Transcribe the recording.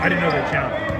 I didn't know they counted.